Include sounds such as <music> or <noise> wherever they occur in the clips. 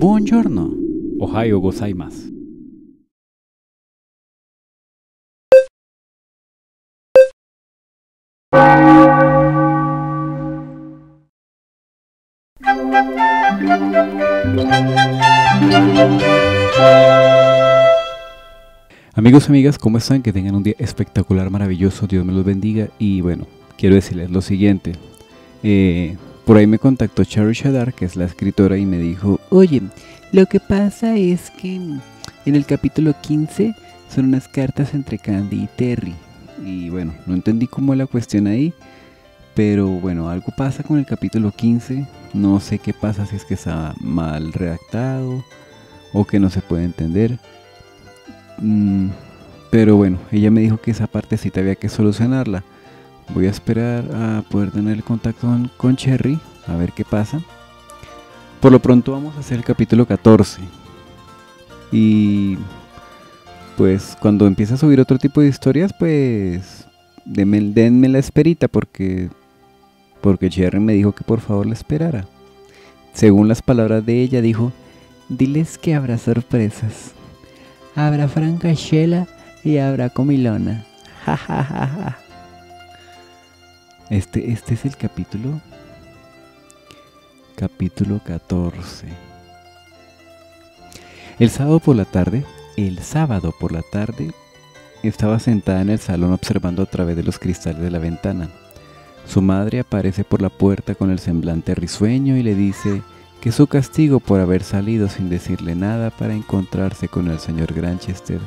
Buongiorno. Ohio gozaimasu. Amigos y amigas, ¿cómo están? Que tengan un día espectacular, maravilloso, Dios me los bendiga. Y bueno, quiero decirles lo siguiente. Eh, por ahí me contactó Cherry Shadar, que es la escritora, y me dijo, oye, lo que pasa es que en el capítulo 15 son unas cartas entre Candy y Terry. Y bueno, no entendí cómo la cuestión ahí, pero bueno, algo pasa con el capítulo 15. No sé qué pasa si es que está mal redactado o que no se puede entender. Mm, pero bueno, ella me dijo que esa partecita había que solucionarla. Voy a esperar a poder tener el contacto con, Cherry, a ver qué pasa. Por lo pronto vamos a hacer el capítulo 14. Y pues cuando empiece a subir otro tipo de historias, pues denme, denme la esperita porque, porque Cherry me dijo que por favor la esperara. Según las palabras de ella, dijo, diles que habrá sorpresas. Habrá francachela y habrá comilona. <laughs> Ja, Este, este es el capítulo. Capítulo 14. El sábado por la tarde, el sábado por la tarde, estaba sentada en el salón observando a través de los cristales de la ventana. Su madre aparece por la puerta con el semblante risueño y le dice que su castigo por haber salido sin decirle nada para encontrarse con el señor Granchester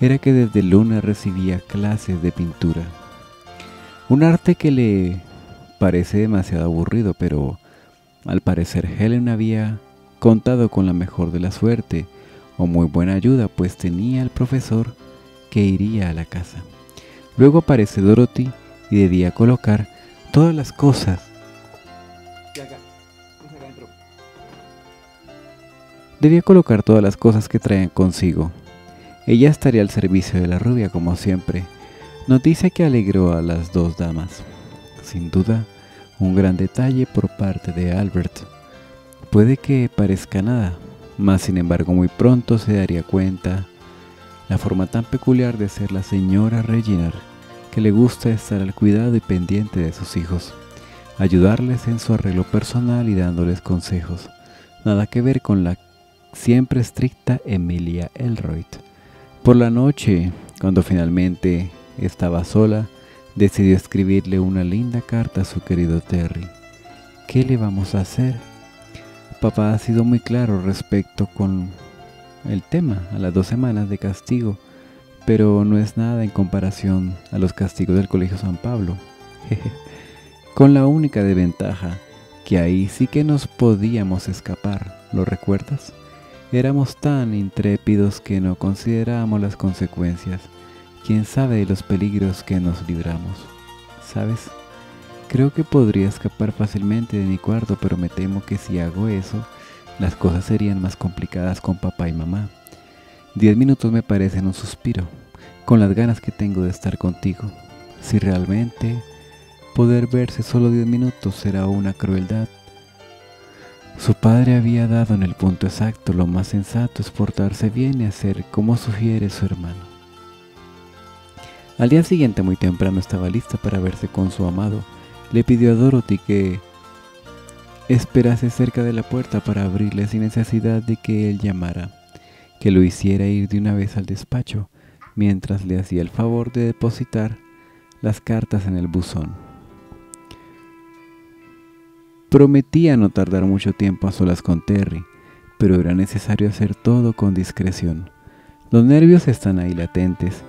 era que desde Luna recibía clases de pintura. Un arte que le parece demasiado aburrido, pero al parecer Helen había contado con la mejor de la suerte o muy buena ayuda, pues tenía al profesor que iría a la casa. Luego aparece Dorothy y debía colocar todas las cosas Debía colocar todas las cosas que traían consigo. Ella estaría al servicio de la rubia como siempre. Noticia que alegró a las dos damas. Sin duda, un gran detalle por parte de Albert. Puede que parezca nada, mas sin embargo muy pronto se daría cuenta la forma tan peculiar de ser la señora Reginald, que le gusta estar al cuidado y pendiente de sus hijos, ayudarles en su arreglo personal y dándoles consejos. Nada que ver con la siempre estricta Emilia Elroyd. Por la noche, cuando finalmente estaba sola, decidió escribirle una linda carta a su querido Terry. ¿Qué le vamos a hacer? Papá ha sido muy claro respecto con el tema, a las dos semanas de castigo, pero no es nada en comparación a los castigos del Colegio San Pablo. con la única desventaja que ahí sí que nos podíamos escapar, ¿lo recuerdas? Éramos tan intrépidos que no considerábamos las consecuencias. ¿Quién sabe de los peligros que nos libramos? ¿Sabes? Creo que podría escapar fácilmente de mi cuarto, pero me temo que si hago eso, las cosas serían más complicadas con papá y mamá. Diez minutos me parecen un suspiro, con las ganas que tengo de estar contigo. Si realmente poder verse solo diez minutos será una crueldad, su padre había dado en el punto exacto, lo más sensato es portarse bien y hacer como sugiere su hermano. Al día siguiente muy temprano estaba lista para verse con su amado. Le pidió a Dorothy que esperase cerca de la puerta para abrirle sin necesidad de que él llamara, que lo hiciera ir de una vez al despacho, mientras le hacía el favor de depositar las cartas en el buzón. Prometía no tardar mucho tiempo a solas con Terry, pero era necesario hacer todo con discreción. Los nervios están ahí latentes.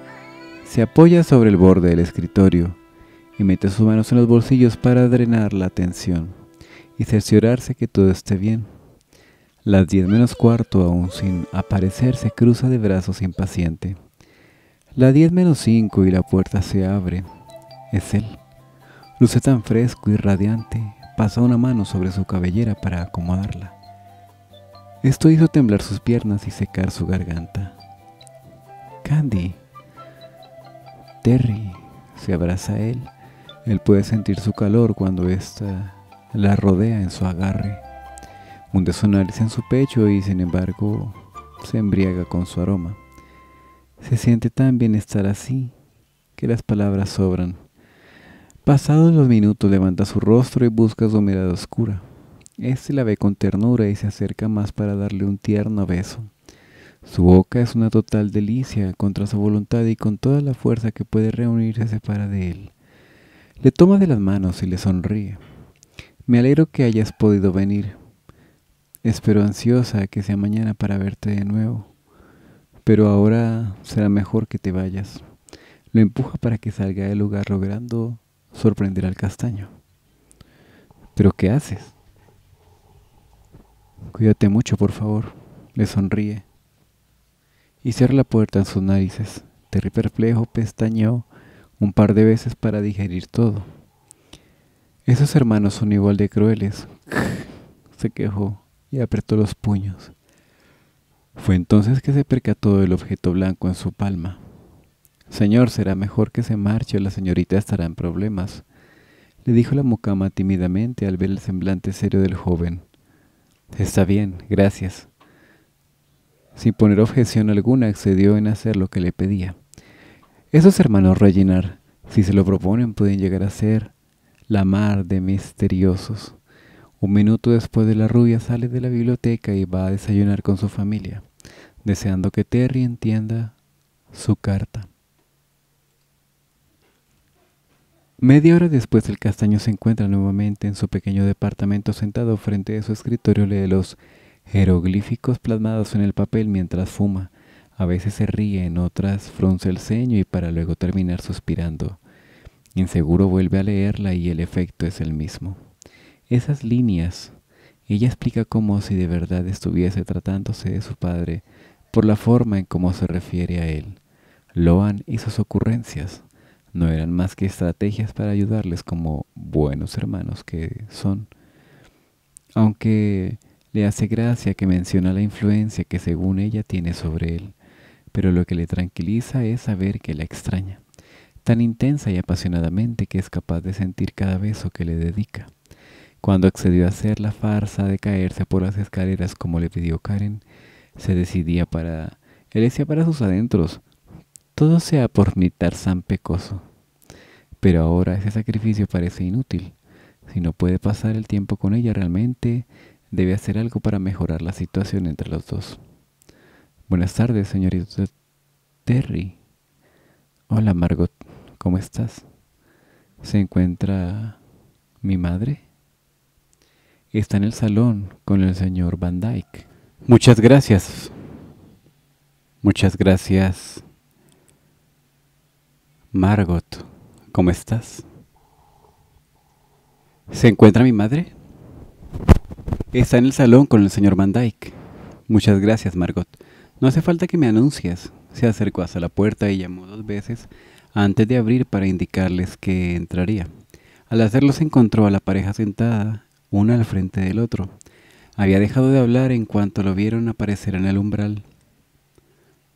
Se apoya sobre el borde del escritorio y mete sus manos en los bolsillos para drenar la tensión y cerciorarse que todo esté bien. Las diez menos cuarto, aún sin aparecer, se cruza de brazos impaciente. La diez menos cinco y la puerta se abre. Es él. Luce tan fresco y radiante, Pasa una mano sobre su cabellera para acomodarla. Esto hizo temblar sus piernas y secar su garganta. Candy. Terry se abraza a él. Él puede sentir su calor cuando ésta la rodea en su agarre. hunde su nariz en su pecho y sin embargo se embriaga con su aroma. Se siente tan bien estar así que las palabras sobran. Pasados los minutos levanta su rostro y busca su mirada oscura. Este la ve con ternura y se acerca más para darle un tierno beso. Su boca es una total delicia contra su voluntad y con toda la fuerza que puede reunir se separa de él. Le toma de las manos y le sonríe. Me alegro que hayas podido venir. Espero ansiosa que sea mañana para verte de nuevo. Pero ahora será mejor que te vayas. Lo empuja para que salga del lugar logrando sorprender al castaño. ¿Pero qué haces? Cuídate mucho, por favor. Le sonríe. Y cierra la puerta en sus narices. Terry perplejo pestañeó un par de veces para digerir todo. Esos hermanos son igual de crueles. <laughs> Se quejó y apretó los puños. Fue entonces que se percató del objeto blanco en su palma. Señor, será mejor que se marche o la señorita estará en problemas, le dijo la mucama tímidamente al ver el semblante serio del joven. Está bien, gracias. Sin poner objeción alguna, accedió en hacer lo que le pedía. Esos hermanos rellenar, si se lo proponen, pueden llegar a ser la mar de misteriosos. Un minuto después de la rubia sale de la biblioteca y va a desayunar con su familia, deseando que Terry entienda su carta. Media hora después el castaño se encuentra nuevamente en su pequeño departamento sentado frente a su escritorio lee los jeroglíficos plasmados en el papel mientras fuma. A veces se ríe, en otras frunce el ceño y para luego terminar suspirando. Inseguro vuelve a leerla y el efecto es el mismo. Esas líneas, ella explica como si de verdad estuviese tratándose de su padre por la forma en cómo se refiere a él. Loan y sus ocurrencias no eran más que estrategias para ayudarles como buenos hermanos que son. Aunque le hace gracia que menciona la influencia que según ella tiene sobre él, pero lo que le tranquiliza es saber que la extraña, tan intensa y apasionadamente que es capaz de sentir cada beso que le dedica. Cuando accedió a hacer la farsa de caerse por las escaleras como le pidió Karen, se decidía para... Él decía para sus adentros, todo sea por mi Tarzán pecoso. Pero ahora ese sacrificio parece inútil. Si no puede pasar el tiempo con ella realmente, debe hacer algo para mejorar la situación entre los dos. Buenas tardes, señorita Terry. Hola, Margot. ¿Cómo estás? ¿Se encuentra mi madre? Está en el salón con el señor Van Dyke. Muchas gracias. Muchas gracias, Margot, ¿cómo estás? ¿Se encuentra mi madre? Está en el salón con el señor Van Dyke. Muchas gracias, Margot. No hace falta que me anuncies. Se acercó hasta la puerta y llamó dos veces antes de abrir para indicarles que entraría. Al hacerlo se encontró a la pareja sentada, una al frente del otro. Había dejado de hablar en cuanto lo vieron aparecer en el umbral.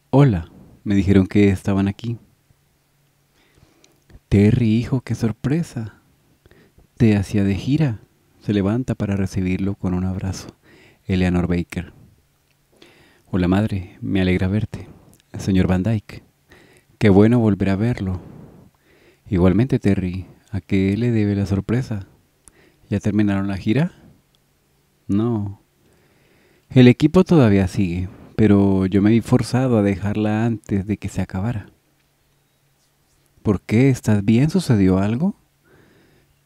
Hola, me dijeron que estaban aquí. Terry, hijo, qué sorpresa. Te hacía de gira. Se levanta para recibirlo con un abrazo. Eleanor Baker. Hola madre, me alegra verte. Señor Van Dyke. Qué bueno volver a verlo. Igualmente, Terry, ¿a qué le debe la sorpresa? ¿Ya terminaron la gira? No. El equipo todavía sigue, pero yo me vi forzado a dejarla antes de que se acabara. ¿Por qué? ¿Estás bien? ¿Sucedió algo?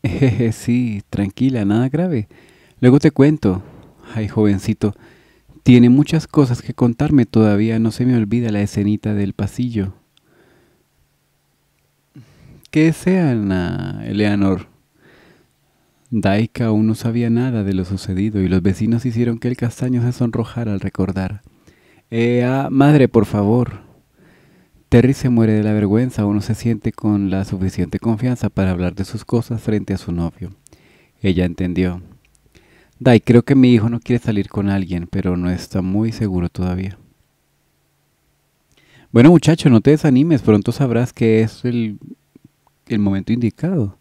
Jeje, <laughs> sí, tranquila, nada grave. Luego te cuento. Ay, jovencito, tiene muchas cosas que contarme todavía, no se me olvida la escenita del pasillo. ¿Qué sean, Eleanor? Daika aún no sabía nada de lo sucedido y los vecinos hicieron que el castaño se sonrojara al recordar. Eh, ah, madre, por favor, Terry se muere de la vergüenza o no se siente con la suficiente confianza para hablar de sus cosas frente a su novio. Ella entendió. Dai, creo que mi hijo no quiere salir con alguien, pero no está muy seguro todavía. Bueno muchacho, no te desanimes, pronto sabrás que es el, el momento indicado.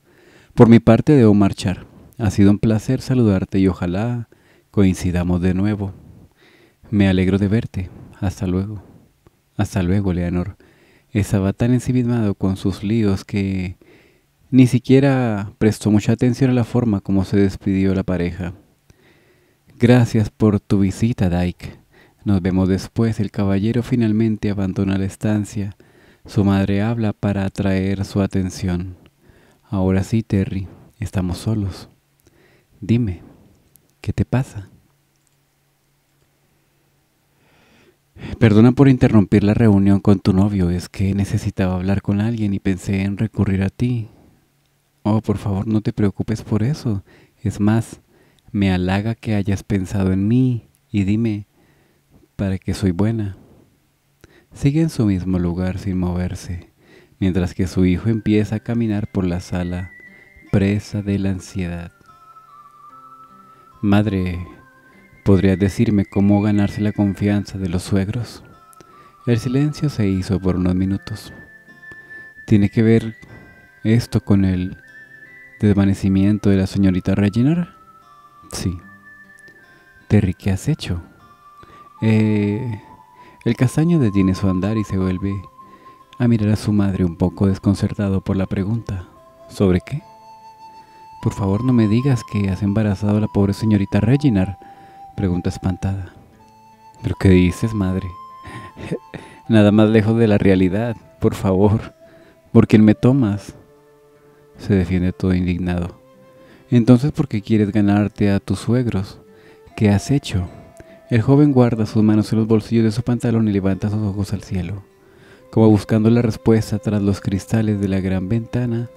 Por mi parte debo marchar. Ha sido un placer saludarte y ojalá coincidamos de nuevo. Me alegro de verte. Hasta luego. Hasta luego, Leonor. Estaba tan ensimismado con sus líos que ni siquiera prestó mucha atención a la forma como se despidió la pareja. Gracias por tu visita, Dyke. Nos vemos después. El caballero finalmente abandona la estancia. Su madre habla para atraer su atención. Ahora sí, Terry, estamos solos. Dime, ¿qué te pasa? Perdona por interrumpir la reunión con tu novio, es que necesitaba hablar con alguien y pensé en recurrir a ti. Oh, por favor, no te preocupes por eso. Es más, me halaga que hayas pensado en mí y dime, ¿para qué soy buena? Sigue en su mismo lugar sin moverse mientras que su hijo empieza a caminar por la sala, presa de la ansiedad. Madre, ¿podrías decirme cómo ganarse la confianza de los suegros? El silencio se hizo por unos minutos. ¿Tiene que ver esto con el desvanecimiento de la señorita Reginald? Sí. Terry, ¿qué has hecho? Eh, el castaño detiene su andar y se vuelve a mirar a su madre un poco desconcertado por la pregunta. ¿Sobre qué? Por favor no me digas que has embarazado a la pobre señorita Reginald, pregunta espantada. ¿Pero qué dices, madre? <laughs> Nada más lejos de la realidad, por favor. ¿Por quién me tomas? Se defiende todo indignado. Entonces, ¿por qué quieres ganarte a tus suegros? ¿Qué has hecho? El joven guarda sus manos en los bolsillos de su pantalón y levanta sus ojos al cielo como buscando la respuesta tras los cristales de la gran ventana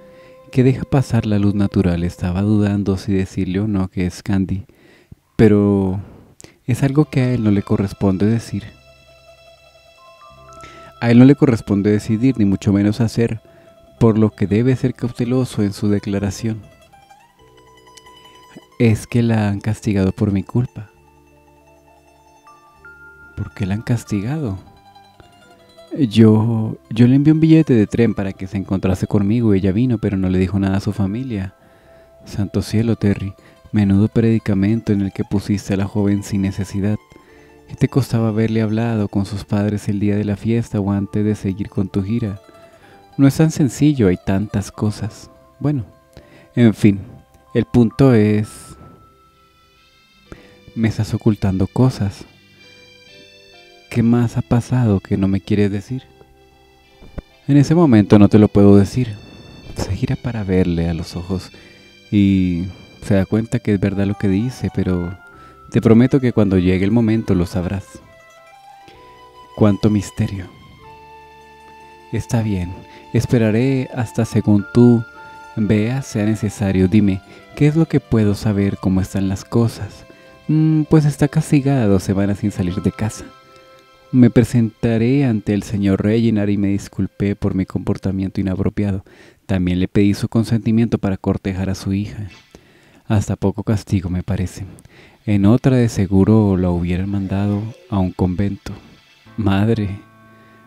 que deja pasar la luz natural. Estaba dudando si decirle o no que es Candy, pero es algo que a él no le corresponde decir. A él no le corresponde decidir, ni mucho menos hacer, por lo que debe ser cauteloso en su declaración. Es que la han castigado por mi culpa. ¿Por qué la han castigado? Yo, yo le envié un billete de tren para que se encontrase conmigo. Ella vino, pero no le dijo nada a su familia. Santo cielo, Terry, menudo predicamento en el que pusiste a la joven sin necesidad. ¿Qué te costaba haberle hablado con sus padres el día de la fiesta o antes de seguir con tu gira? No es tan sencillo, hay tantas cosas. Bueno, en fin, el punto es... Me estás ocultando cosas. ¿Qué más ha pasado que no me quieres decir? En ese momento no te lo puedo decir. Se gira para verle a los ojos y se da cuenta que es verdad lo que dice, pero te prometo que cuando llegue el momento lo sabrás. Cuánto misterio. Está bien, esperaré hasta según tú veas sea necesario. Dime, ¿qué es lo que puedo saber cómo están las cosas? Mm, pues está castigada dos semanas sin salir de casa. Me presentaré ante el señor Reginald y me disculpé por mi comportamiento inapropiado. También le pedí su consentimiento para cortejar a su hija. Hasta poco castigo, me parece. En otra de seguro la hubieran mandado a un convento. Madre,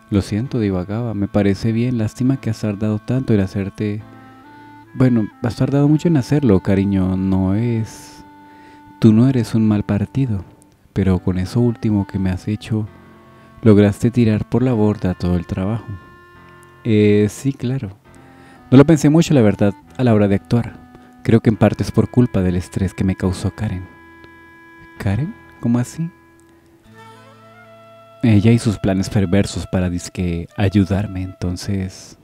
lo siento, divagaba. Me parece bien. Lástima que has tardado tanto en hacerte... Bueno, has tardado mucho en hacerlo, cariño. No es... Tú no eres un mal partido. Pero con eso último que me has hecho lograste tirar por la borda todo el trabajo. Eh, sí, claro. No lo pensé mucho, la verdad, a la hora de actuar. Creo que en parte es por culpa del estrés que me causó Karen. ¿Karen? ¿Cómo así? Ella y sus planes perversos para disque ayudarme, entonces...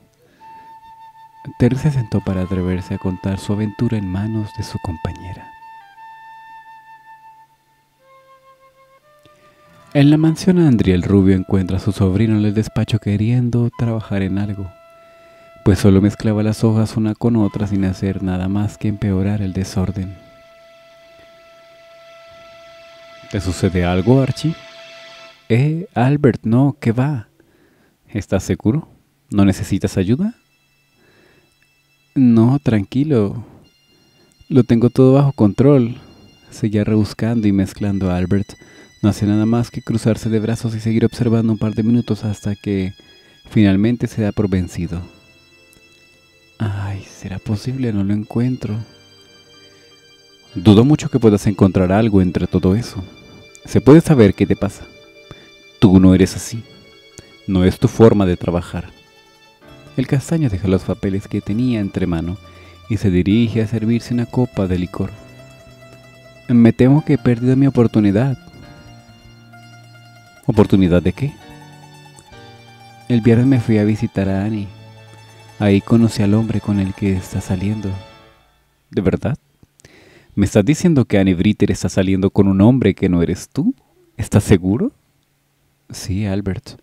Terry se sentó para atreverse a contar su aventura en manos de su compañera. En la mansión Andri el rubio encuentra a su sobrino en el despacho queriendo trabajar en algo, pues solo mezclaba las hojas una con otra sin hacer nada más que empeorar el desorden. ¿Te sucede algo, Archie? Eh, Albert, no, ¿qué va? ¿Estás seguro? ¿No necesitas ayuda? No, tranquilo. Lo tengo todo bajo control. Seguía rebuscando y mezclando a Albert no hace nada más que cruzarse de brazos y seguir observando un par de minutos hasta que finalmente se da por vencido. Ay, ¿será posible? No lo encuentro. Dudo mucho que puedas encontrar algo entre todo eso. Se puede saber qué te pasa. Tú no eres así. No es tu forma de trabajar. El castaño deja los papeles que tenía entre mano y se dirige a servirse una copa de licor. Me temo que he perdido mi oportunidad. ¿Oportunidad de qué? El viernes me fui a visitar a Annie. Ahí conocí al hombre con el que está saliendo. ¿De verdad? ¿Me estás diciendo que Annie Britter está saliendo con un hombre que no eres tú? ¿Estás seguro? Sí, Albert.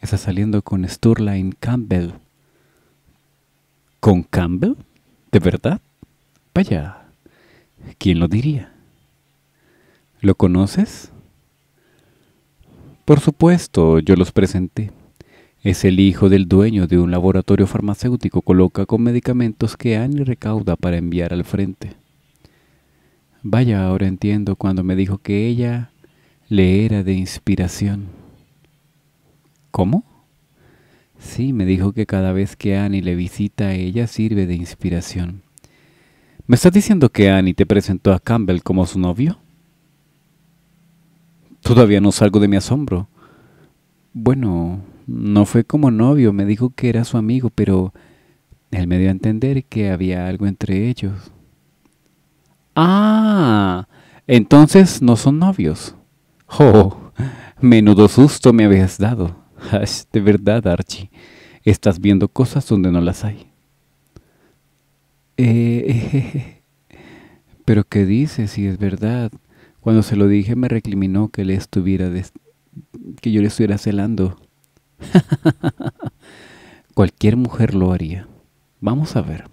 Está saliendo con Sturline Campbell. ¿Con Campbell? ¿De verdad? Vaya, ¿quién lo diría? ¿Lo conoces? Por supuesto, yo los presenté. Es el hijo del dueño de un laboratorio farmacéutico coloca con medicamentos que Annie recauda para enviar al frente. Vaya, ahora entiendo cuando me dijo que ella le era de inspiración. ¿Cómo? Sí, me dijo que cada vez que Annie le visita ella sirve de inspiración. ¿Me estás diciendo que Annie te presentó a Campbell como su novio? Todavía no salgo de mi asombro. Bueno, no fue como novio, me dijo que era su amigo, pero él me dio a entender que había algo entre ellos. Ah, entonces no son novios. Oh, menudo susto me habías dado. de verdad, Archie, estás viendo cosas donde no las hay. Eh, <laughs> pero ¿qué dices si es verdad? Cuando se lo dije me recriminó que le estuviera que yo le estuviera celando. <laughs> Cualquier mujer lo haría. Vamos a ver.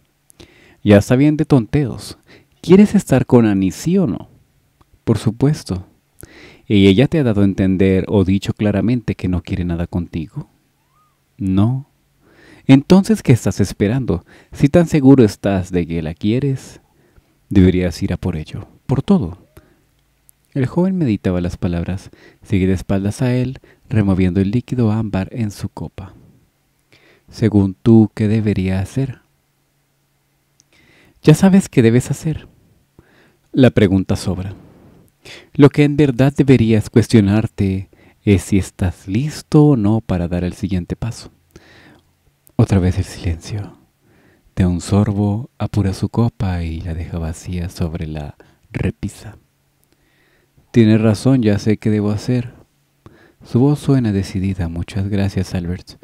Ya está bien de tonteos. ¿Quieres estar con Annie, sí o no? Por supuesto. ¿Y ella te ha dado a entender o dicho claramente que no quiere nada contigo? No. Entonces, ¿qué estás esperando? Si tan seguro estás de que la quieres, deberías ir a por ello, por todo. El joven meditaba las palabras, sigue de espaldas a él, removiendo el líquido ámbar en su copa. Según tú, ¿qué debería hacer? Ya sabes qué debes hacer. La pregunta sobra. Lo que en verdad deberías cuestionarte es si estás listo o no para dar el siguiente paso. Otra vez el silencio. De un sorbo apura su copa y la deja vacía sobre la repisa. Tienes razón, ya sé qué debo hacer. Su voz suena decidida. Muchas gracias, Albert.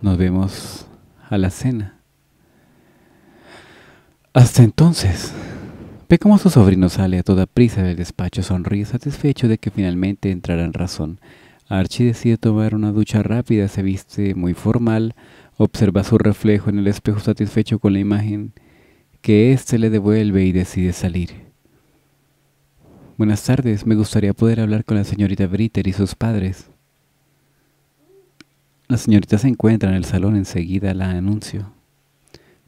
Nos vemos a la cena. Hasta entonces, ve cómo su sobrino sale a toda prisa del despacho, sonríe satisfecho de que finalmente entrará en razón. Archie decide tomar una ducha rápida, se viste muy formal, observa su reflejo en el espejo satisfecho con la imagen que éste le devuelve y decide salir. Buenas tardes, me gustaría poder hablar con la señorita Britter y sus padres. La señorita se encuentra en el salón, enseguida la anuncio.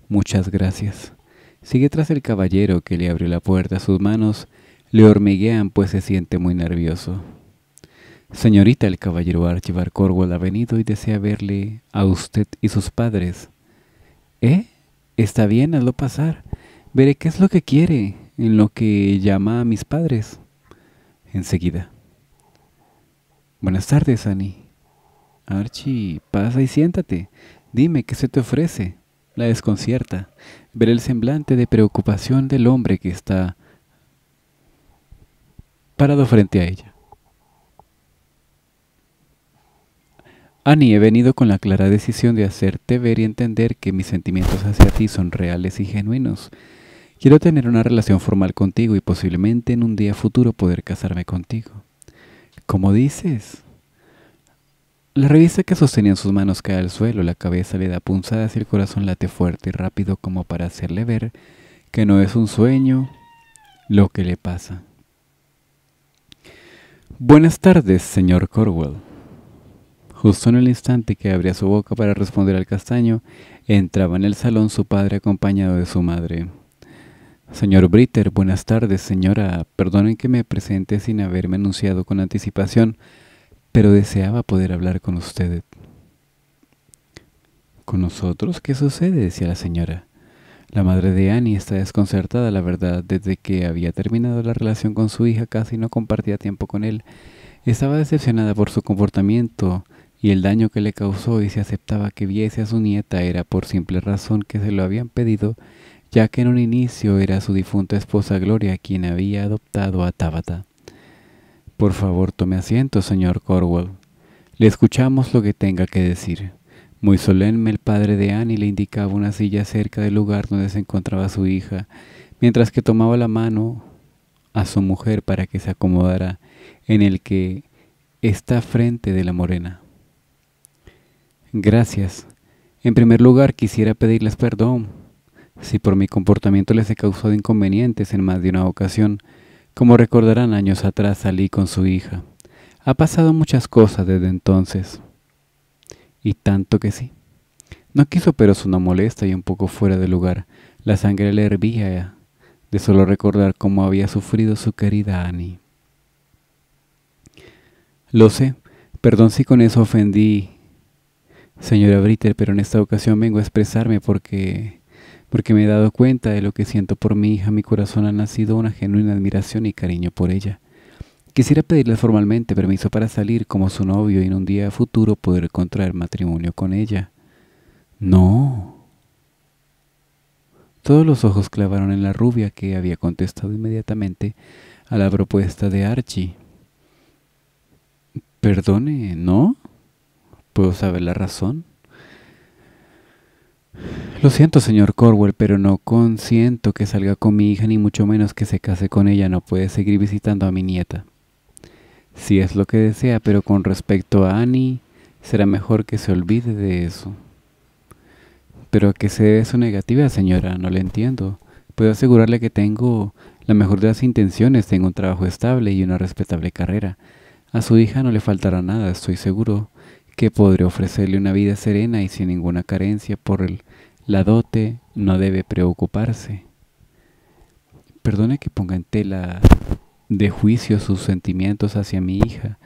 Muchas gracias. Sigue tras el caballero que le abrió la puerta. Sus manos le hormiguean pues se siente muy nervioso. Señorita, el caballero Archibald Corwell ha venido y desea verle a usted y sus padres. ¿Eh? Está bien, hazlo pasar. Veré qué es lo que quiere, en lo que llama a mis padres. Enseguida. Buenas tardes, Annie. Archie, pasa y siéntate. Dime, ¿qué se te ofrece? La desconcierta ver el semblante de preocupación del hombre que está parado frente a ella. Annie, he venido con la clara decisión de hacerte ver y entender que mis sentimientos hacia ti son reales y genuinos. Quiero tener una relación formal contigo y posiblemente en un día futuro poder casarme contigo. ¿Cómo dices? La revista que sostenía en sus manos cae al suelo, la cabeza le da punzadas y el corazón late fuerte y rápido como para hacerle ver que no es un sueño lo que le pasa. Buenas tardes, señor Corwell. Justo en el instante que abría su boca para responder al castaño, entraba en el salón su padre acompañado de su madre. Señor Britter, buenas tardes, señora. Perdonen que me presente sin haberme anunciado con anticipación, pero deseaba poder hablar con usted. ¿Con nosotros? ¿Qué sucede? decía la señora. La madre de Annie está desconcertada, la verdad, desde que había terminado la relación con su hija casi no compartía tiempo con él. Estaba decepcionada por su comportamiento y el daño que le causó y se aceptaba que viese a su nieta era por simple razón que se lo habían pedido, ya que en un inicio era su difunta esposa Gloria quien había adoptado a Tabata. Por favor, tome asiento, señor Corwell. Le escuchamos lo que tenga que decir. Muy solemne el padre de Annie le indicaba una silla cerca del lugar donde se encontraba su hija, mientras que tomaba la mano a su mujer para que se acomodara en el que está frente de la morena. Gracias. En primer lugar, quisiera pedirles perdón si por mi comportamiento les he causado inconvenientes en más de una ocasión. Como recordarán, años atrás salí con su hija. Ha pasado muchas cosas desde entonces. Y tanto que sí. No quiso, pero sonó molesta y un poco fuera de lugar. La sangre le hervía de solo recordar cómo había sufrido su querida Annie. Lo sé, perdón si con eso ofendí, señora Britter, pero en esta ocasión vengo a expresarme porque, porque me he dado cuenta de lo que siento por mi hija. Mi corazón ha nacido una genuina admiración y cariño por ella. Quisiera pedirle formalmente permiso para salir como su novio y en un día futuro poder contraer matrimonio con ella. No. Todos los ojos clavaron en la rubia que había contestado inmediatamente a la propuesta de Archie. Perdone, ¿no? ¿Puedo saber la razón? Lo siento, señor Corwell, pero no consiento que salga con mi hija, ni mucho menos que se case con ella. No puede seguir visitando a mi nieta si es lo que desea, pero con respecto a Annie, será mejor que se olvide de eso. Pero a qué se debe su negativa, señora, no le entiendo. Puedo asegurarle que tengo la mejor de las intenciones, tengo un trabajo estable y una respetable carrera. A su hija no le faltará nada, estoy seguro que podré ofrecerle una vida serena y sin ninguna carencia por la dote, no debe preocuparse. Perdone que ponga en tela de juicio sus sentimientos hacia mi hija,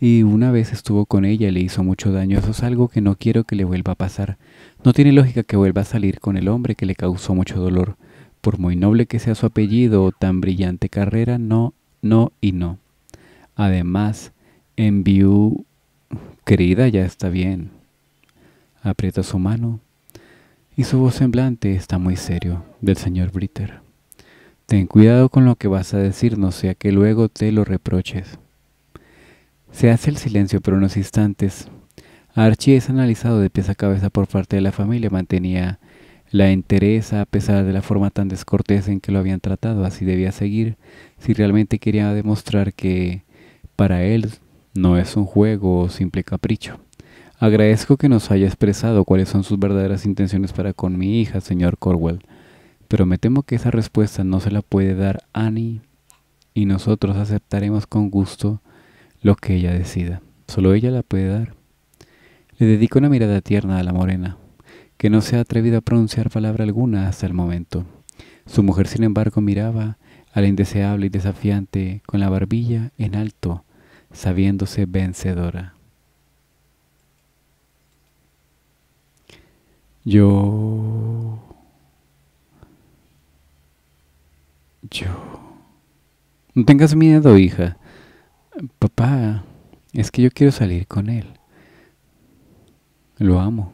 y una vez estuvo con ella y le hizo mucho daño. Eso es algo que no quiero que le vuelva a pasar. No tiene lógica que vuelva a salir con el hombre que le causó mucho dolor. Por muy noble que sea su apellido o tan brillante carrera, no, no y no. Además, en view, querida, ya está bien. Aprieta su mano y su voz semblante está muy serio del señor Britter. Ten cuidado con lo que vas a decir, no sea que luego te lo reproches. Se hace el silencio por unos instantes. Archie es analizado de pies a cabeza por parte de la familia. Mantenía la entereza a pesar de la forma tan descortés en que lo habían tratado. Así debía seguir si realmente quería demostrar que para él no es un juego o simple capricho. Agradezco que nos haya expresado cuáles son sus verdaderas intenciones para con mi hija, señor Corwell pero me temo que esa respuesta no se la puede dar Annie y nosotros aceptaremos con gusto lo que ella decida. Solo ella la puede dar. Le dedico una mirada tierna a la morena, que no se ha atrevido a pronunciar palabra alguna hasta el momento. Su mujer, sin embargo, miraba a la indeseable y desafiante con la barbilla en alto, sabiéndose vencedora. Yo Yo... No tengas miedo, hija. Papá, es que yo quiero salir con él. Lo amo.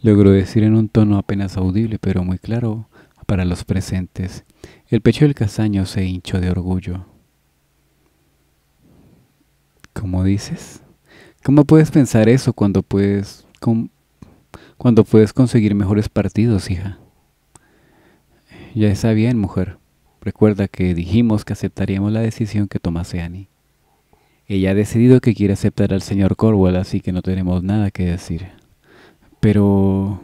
Logró decir en un tono apenas audible, pero muy claro para los presentes. El pecho del castaño se hinchó de orgullo. ¿Cómo dices? ¿Cómo puedes pensar eso cuando puedes, cuando puedes conseguir mejores partidos, hija? Ya está bien, mujer. Recuerda que dijimos que aceptaríamos la decisión que tomase Annie. Ella ha decidido que quiere aceptar al señor Corwell, así que no tenemos nada que decir. Pero...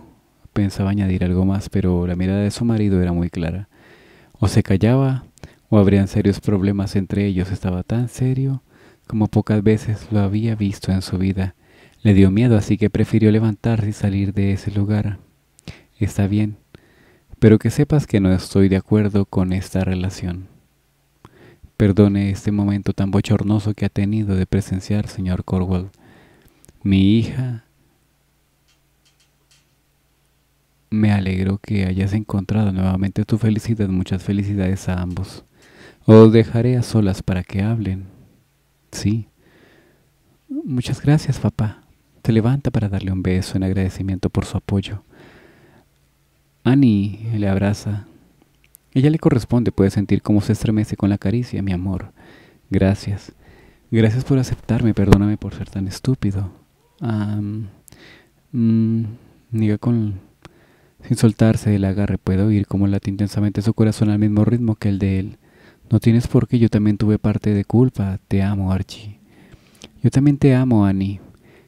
pensaba añadir algo más, pero la mirada de su marido era muy clara. O se callaba, o habrían serios problemas entre ellos. Estaba tan serio como pocas veces lo había visto en su vida. Le dio miedo, así que prefirió levantarse y salir de ese lugar. Está bien, pero que sepas que no estoy de acuerdo con esta relación. Perdone este momento tan bochornoso que ha tenido de presenciar, señor Corwell. Mi hija Me alegro que hayas encontrado nuevamente tu felicidad. Muchas felicidades a ambos. Os dejaré a solas para que hablen. Sí. Muchas gracias, papá. Se levanta para darle un beso en agradecimiento por su apoyo. Annie le abraza. Ella le corresponde, puede sentir cómo se estremece con la caricia, mi amor. Gracias. Gracias por aceptarme, perdóname por ser tan estúpido. Um, con... Sin soltarse del agarre, puedo oír cómo late intensamente su corazón al mismo ritmo que el de él. No tienes por qué, yo también tuve parte de culpa. Te amo, Archie. Yo también te amo, Annie.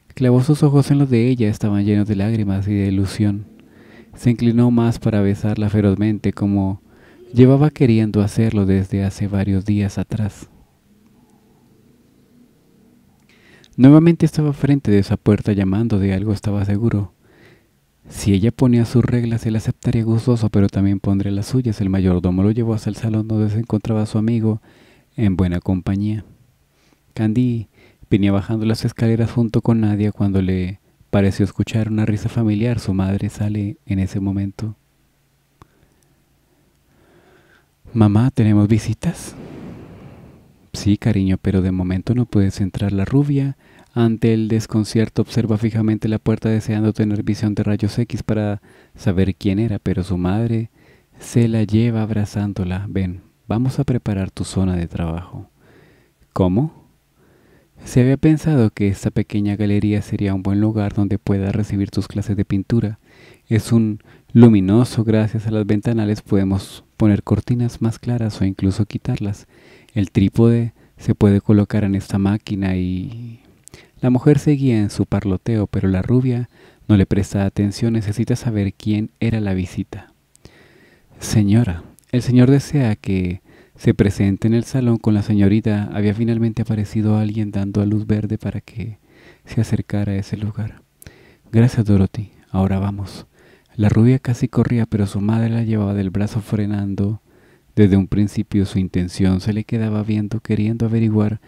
Clavó sus ojos en los de ella, estaban llenos de lágrimas y de ilusión. Se inclinó más para besarla ferozmente como llevaba queriendo hacerlo desde hace varios días atrás. Nuevamente estaba frente de esa puerta llamando de algo estaba seguro. Si ella ponía sus reglas, él aceptaría gustoso, pero también pondría las suyas. El mayordomo lo llevó hasta el salón donde se encontraba su amigo, en buena compañía. Candy venía bajando las escaleras junto con Nadia cuando le pareció escuchar una risa familiar. Su madre sale en ese momento. Mamá, ¿tenemos visitas? Sí, cariño, pero de momento no puedes entrar. La rubia, ante el desconcierto, observa fijamente la puerta deseando tener visión de rayos X para saber quién era, pero su madre se la lleva abrazándola. Ven, vamos a preparar tu zona de trabajo. ¿Cómo? Se había pensado que esta pequeña galería sería un buen lugar donde puedas recibir tus clases de pintura. Es un luminoso, gracias a las ventanales podemos poner cortinas más claras o incluso quitarlas. El trípode se puede colocar en esta máquina y... La mujer seguía en su parloteo, pero la rubia no le presta atención, necesita saber quién era la visita. Señora, el señor desea que se presente en el salón con la señorita. Había finalmente aparecido alguien dando a luz verde para que se acercara a ese lugar. Gracias, Dorothy. Ahora vamos. La rubia casi corría, pero su madre la llevaba del brazo frenando. Desde un principio su intención se le quedaba viendo, queriendo averiguar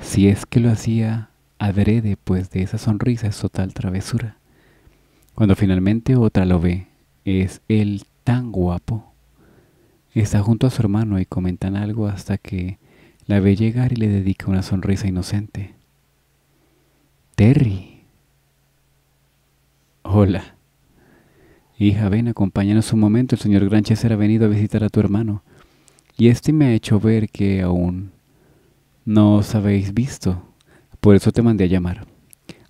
si es que lo hacía adrede, pues de esa sonrisa es total travesura. Cuando finalmente otra lo ve, es él tan guapo. Está junto a su hermano y comentan algo hasta que la ve llegar y le dedica una sonrisa inocente. Terry. Hola. Hija, ven, acompáñanos un momento. El señor Granches ha venido a visitar a tu hermano. Y este me ha hecho ver que aún no os habéis visto. Por eso te mandé a llamar.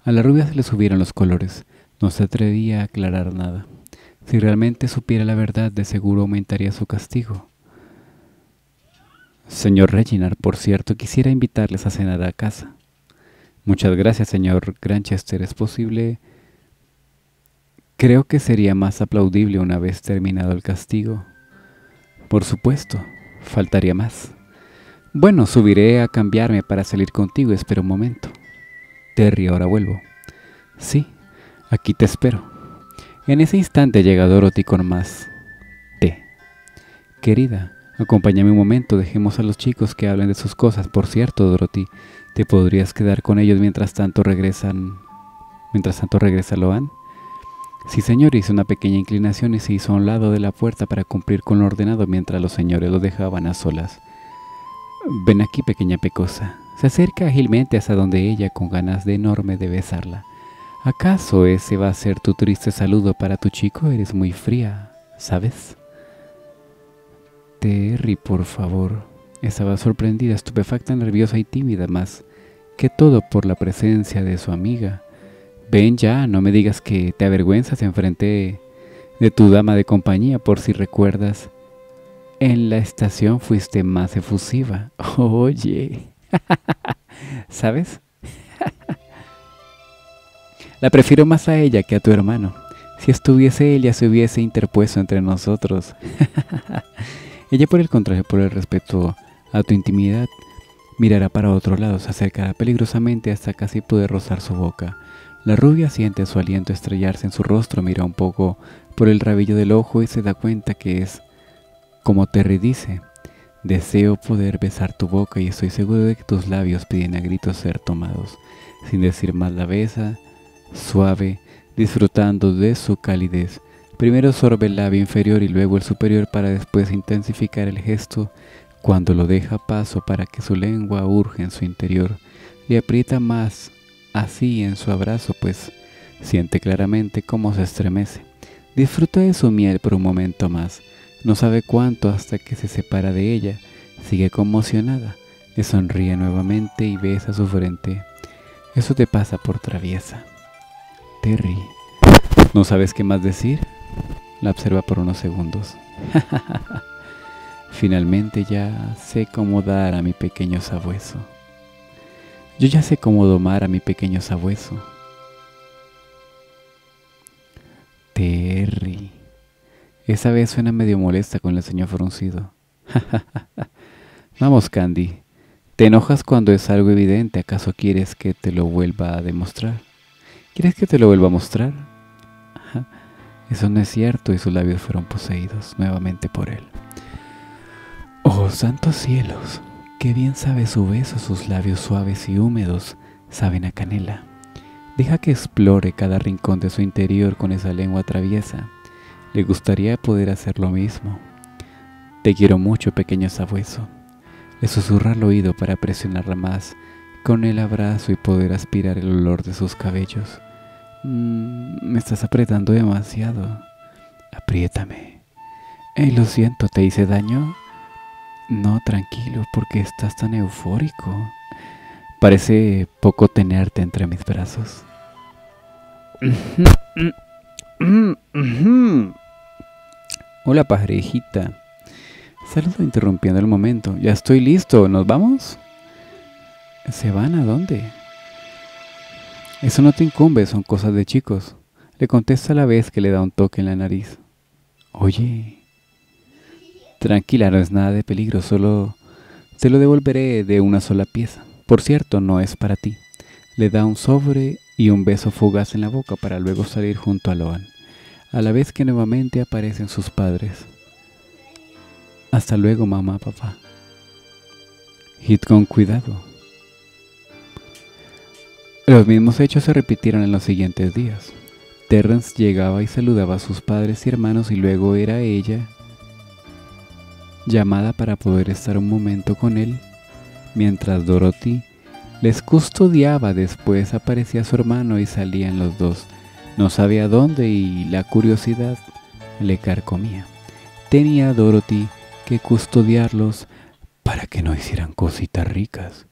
A la rubia se le subieron los colores. No se atrevía a aclarar nada. Si realmente supiera la verdad, de seguro aumentaría su castigo. Señor Reginald, por cierto, quisiera invitarles a cenar a casa. Muchas gracias, señor Granchester. ¿Es posible Creo que sería más aplaudible una vez terminado el castigo. Por supuesto, faltaría más. Bueno, subiré a cambiarme para salir contigo, espera un momento. Terry, ahora vuelvo. Sí, aquí te espero. En ese instante llega Dorothy con más té. Querida, acompáñame un momento, dejemos a los chicos que hablen de sus cosas. Por cierto, Dorothy, ¿te podrías quedar con ellos mientras tanto regresan... mientras tanto regresa Loan? Sí, señor, hizo una pequeña inclinación y se hizo a un lado de la puerta para cumplir con lo ordenado mientras los señores lo dejaban a solas. Ven aquí, pequeña pecosa. Se acerca ágilmente hasta donde ella con ganas de enorme de besarla. ¿Acaso ese va a ser tu triste saludo para tu chico? Eres muy fría, ¿sabes? Terry, por favor. Estaba sorprendida, estupefacta, nerviosa y tímida, más que todo por la presencia de su amiga. Ven ya, no me digas que te avergüenzas en frente de tu dama de compañía, por si recuerdas. En la estación fuiste más efusiva. <laughs> Oye, <laughs> ¿sabes? <laughs> la prefiero más a ella que a tu hermano. Si estuviese ella se hubiese interpuesto entre nosotros. ella por el contrario, por el respeto a tu intimidad, mirará para otro lado, se acercará peligrosamente hasta casi poder rozar su boca. La rubia siente su aliento estrellarse en su rostro, mira un poco por el rabillo del ojo y se da cuenta que es como Terry dice, deseo poder besar tu boca y estoy seguro de que tus labios piden a gritos ser tomados. Sin decir más la besa, suave, disfrutando de su calidez, Primero sorbe el labio inferior y luego el superior para después intensificar el gesto cuando lo deja paso para que su lengua urge en su interior y aprieta más así en su abrazo, pues siente claramente cómo se estremece. Disfruta de su miel por un momento más, no sabe cuánto hasta que se separa de ella, sigue conmocionada, le sonríe nuevamente y besa su frente. Eso te pasa por traviesa. Terry, ¿no sabes qué más decir? La observa por unos segundos. <laughs> Finalmente ya sé cómo dar a mi pequeño sabueso. Yo ya sé cómo domar a mi pequeño sabueso. Terry. Esa vez suena medio molesta con el señor fruncido. <laughs> Vamos, Candy. ¿Te enojas cuando es algo evidente? ¿Acaso quieres que te lo vuelva a demostrar? ¿Quieres que te lo vuelva a mostrar? <laughs> Eso no es cierto y sus labios fueron poseídos nuevamente por él. Oh, santos cielos, qué bien sabe su beso, sus labios suaves y húmedos saben a canela. Deja que explore cada rincón de su interior con esa lengua traviesa. Le gustaría poder hacer lo mismo. Te quiero mucho, pequeño sabueso. Le susurra al oído para presionarla más con el abrazo y poder aspirar el olor de sus cabellos. Mm, me estás apretando demasiado. Apriétame. Lo siento, ¿te hice daño? No, tranquilo, porque estás tan eufórico. Parece poco tenerte entre mis brazos. Hola, pajarejita. Saludo interrumpiendo el momento. Ya estoy listo. ¿Nos vamos? ¿Se van a dónde? Eso no te incumbe, son cosas de chicos. Le contesta a la vez que le da un toque en la nariz. Oye, tranquila, no es nada de peligro, solo te lo devolveré de una sola pieza. Por cierto, no es para ti. Le da un sobre y un beso fugaz en la boca para luego salir junto a Loan, a la vez que nuevamente aparecen sus padres. Hasta luego, mamá, papá. Hit con cuidado. Los mismos hechos se repitieron en los siguientes días. Terrence llegaba y saludaba a sus padres y hermanos y luego era ella llamada para poder estar un momento con él, mientras Dorothy les custodiaba. Después aparecía su hermano y salían los dos. No sabía dónde y la curiosidad le carcomía. Tenía Dorothy que custodiarlos para que no hicieran cositas ricas